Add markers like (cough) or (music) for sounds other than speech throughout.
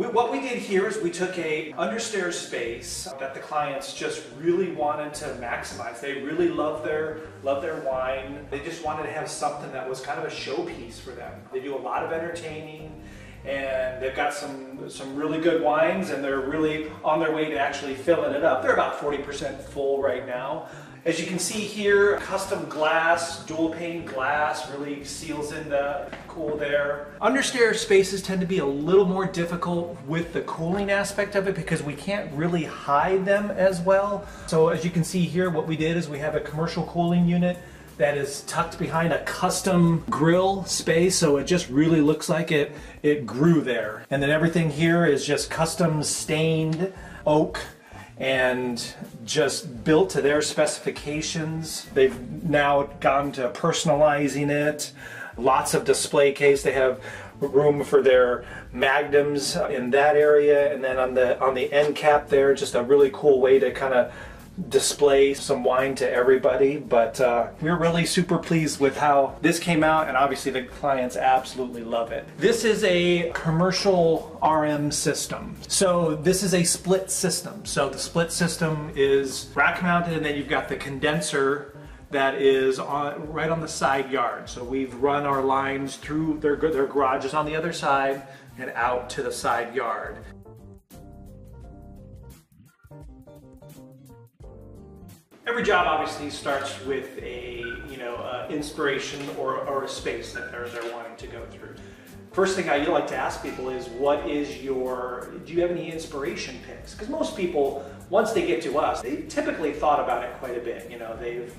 We, what we did here is we took a understairs space that the clients just really wanted to maximize. They really love their love their wine. They just wanted to have something that was kind of a showpiece for them. They do a lot of entertaining and they've got some some really good wines and they're really on their way to actually filling it up. They're about 40% full right now. As you can see here, custom glass, dual pane glass really seals in the cool there. Understairs spaces tend to be a little more difficult with the cooling aspect of it because we can't really hide them as well. So as you can see here, what we did is we have a commercial cooling unit that is tucked behind a custom grill space so it just really looks like it it grew there and then everything here is just custom stained oak and just built to their specifications. They've now gone to personalizing it. Lots of display case. They have room for their magnums in that area and then on the on the end cap there just a really cool way to kind of display some wine to everybody, but uh, we're really super pleased with how this came out, and obviously the clients absolutely love it. This is a commercial RM system. So this is a split system. So the split system is rack mounted, and then you've got the condenser that is on, right on the side yard. So we've run our lines through their, their garages on the other side and out to the side yard. Every job obviously starts with a you know uh, inspiration or, or a space that they're, they're wanting to go through. First thing I like to ask people is, what is your, do you have any inspiration picks? Because most people, once they get to us, they typically thought about it quite a bit. You know, they've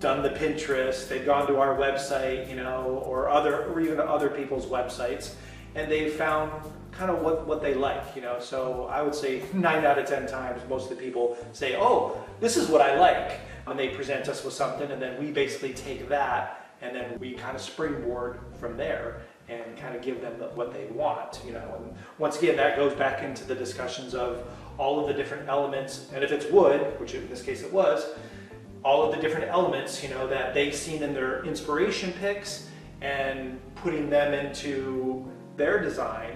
done the Pinterest, they've gone to our website, you know, or other, or even other people's websites, and they've found kind of what, what they like, you know. So I would say (laughs) nine out of 10 times, most of the people say, oh, this is what I like. And they present us with something and then we basically take that and then we kind of springboard from there and kind of give them what they want, you know. And once again, that goes back into the discussions of all of the different elements, and if it's wood, which in this case it was, all of the different elements, you know, that they've seen in their inspiration picks and putting them into their design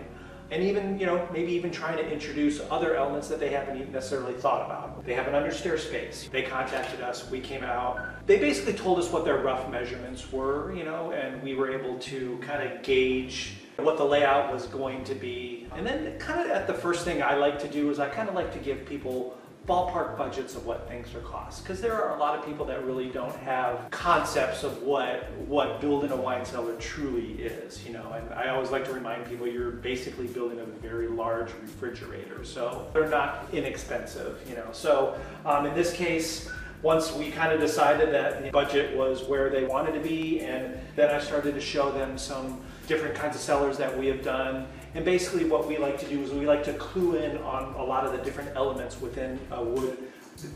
and even, you know, maybe even trying to introduce other elements that they haven't even necessarily thought about. They have an understair space. They contacted us, we came out. They basically told us what their rough measurements were, you know, and we were able to kind of gauge what the layout was going to be. And then kind of at the first thing I like to do is I kind of like to give people ballpark budgets of what things are cost. Because there are a lot of people that really don't have concepts of what what building a wine cellar truly is you know? And I always like to remind people you're basically building a very large refrigerator so they're not inexpensive you know? So um, in this case once we kind of decided that the budget was where they wanted to be and then I started to show them some different kinds of cellars that we have done and basically what we like to do is we like to clue in on a lot of the different elements within a wood.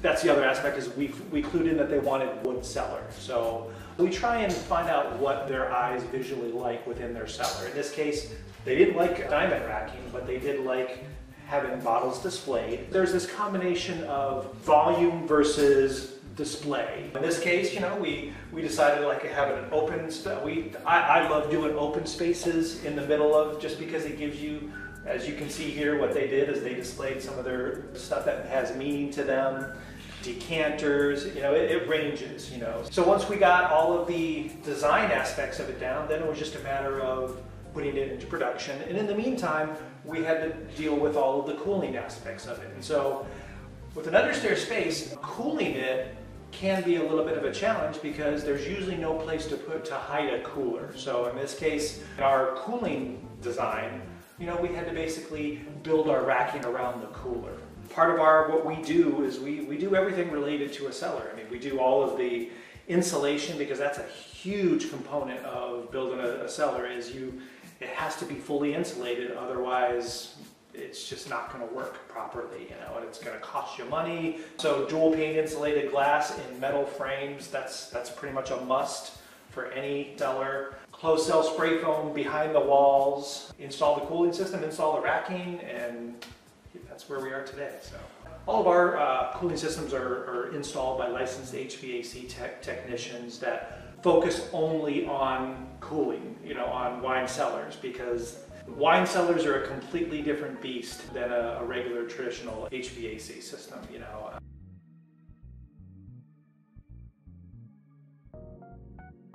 That's the other aspect is we, we clued in that they wanted wood cellar. So we try and find out what their eyes visually like within their cellar. In this case, they didn't like diamond racking, but they did like having bottles displayed. There's this combination of volume versus display. In this case, you know, we, we decided like have an open, we, I, I love doing open spaces in the middle of, just because it gives you, as you can see here, what they did is they displayed some of their stuff that has meaning to them, decanters, you know, it, it ranges, you know. So once we got all of the design aspects of it down, then it was just a matter of putting it into production. And in the meantime, we had to deal with all of the cooling aspects of it. And so with an understair space, cooling it can be a little bit of a challenge because there's usually no place to put to hide a cooler. So in this case, our cooling design, you know, we had to basically build our racking around the cooler. Part of our, what we do is we, we do everything related to a cellar. I mean, we do all of the insulation because that's a huge component of building a, a cellar is you, it has to be fully insulated, otherwise it's just not going to work properly, you know, and it's going to cost you money. So dual pane insulated glass in metal frames, that's, that's pretty much a must for any cellar. Closed cell spray foam behind the walls, install the cooling system, install the racking, and that's where we are today. So all of our uh, cooling systems are, are, installed by licensed HVAC tech technicians that focus only on cooling, you know, on wine cellars because wine cellars are a completely different beast than a, a regular traditional HVAC system, you know.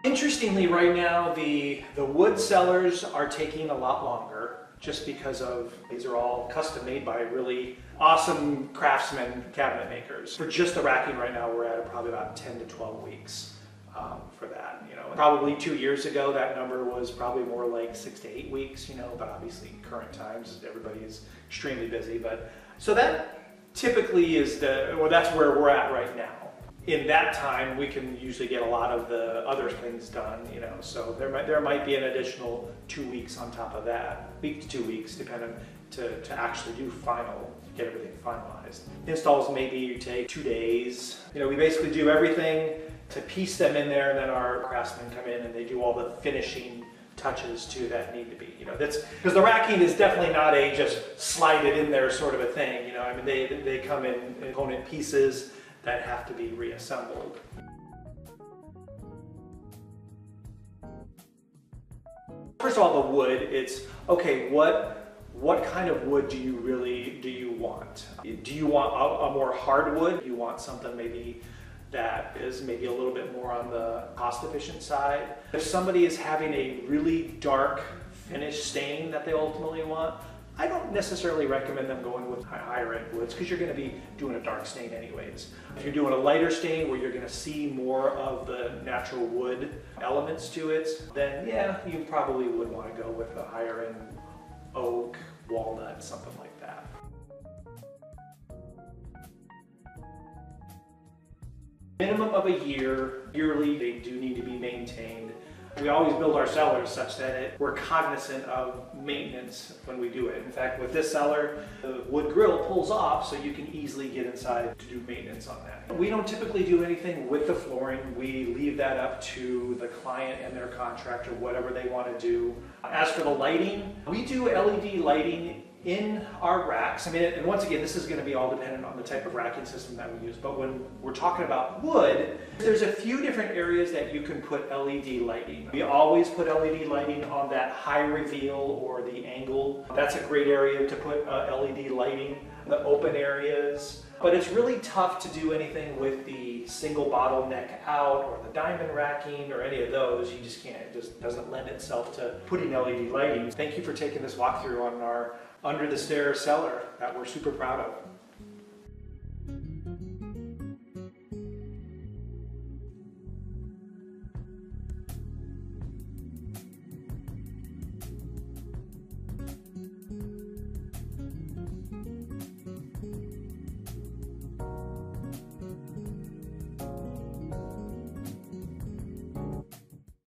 Interestingly, right now, the, the wood cellars are taking a lot longer just because of these are all custom made by really awesome craftsmen cabinet makers. For just the racking right now, we're at probably about 10 to 12 weeks um, for that. You know, probably two years ago, that number was probably more like six to eight weeks. You know, but obviously current times, everybody is extremely busy. But so that typically is the, well, that's where we're at right now in that time, we can usually get a lot of the other things done, you know, so there might, there might be an additional two weeks on top of that, week to two weeks, depending to, to actually do final, get everything finalized. Installs maybe take two days. You know, we basically do everything to piece them in there and then our craftsmen come in and they do all the finishing touches to that need to be, you know, that's, because the racking is definitely not a just slide it in there sort of a thing, you know, I mean, they, they come in component pieces, that have to be reassembled. First of all, the wood, it's, okay, what what kind of wood do you really do you want? Do you want a, a, more hardwood? You want something maybe that is maybe a little bit more on the cost efficient side? If somebody is having a really dark finish stain that they ultimately want, I don't necessarily recommend them going with higher end woods because you're going to be doing a dark stain anyways. If you're doing a lighter stain where you're going to see more of the natural wood elements to it, then yeah, you probably would want to go with a higher end oak, walnut, something like that. Minimum of a year, yearly, they do need to be maintained. We always build our cellars such that it, we're cognizant of maintenance when we do it. In fact, with this cellar, the wood grill pulls off so you can easily get inside to do maintenance on that. We don't typically do anything with the flooring. We leave that up to the client and their contractor, whatever they want to do. As for the lighting, we do LED lighting in our racks, I mean, and once again, this is going to be all dependent on the type of racking system that we use, but when we're talking about wood, there's a few different areas that you can put LED lighting. We always put LED lighting on that high reveal or the angle. That's a great area to put uh, LED lighting. The open areas, but it's really tough to do anything with the single bottleneck out or the diamond racking or any of those. You just can't, it just doesn't lend itself to putting LED lighting. Thank you for taking this walkthrough on our under the stairs cellar that we're super proud of.